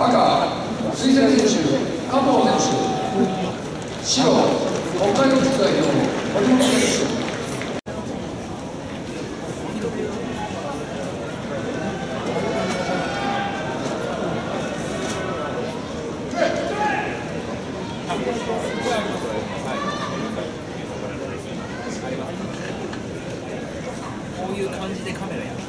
赤推薦選手加藤選手白北海道地代表堀本選手こういう感じでカメラやってる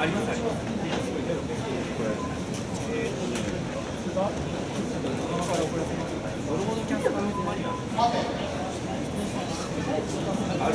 ありますあります。ドロボのキャスターのマニアある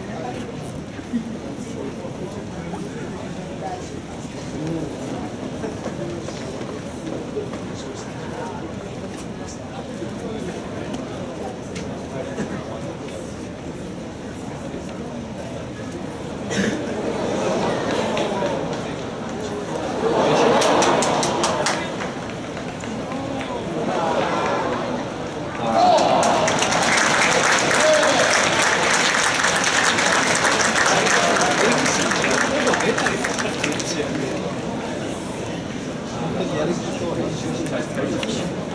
やる気と編集す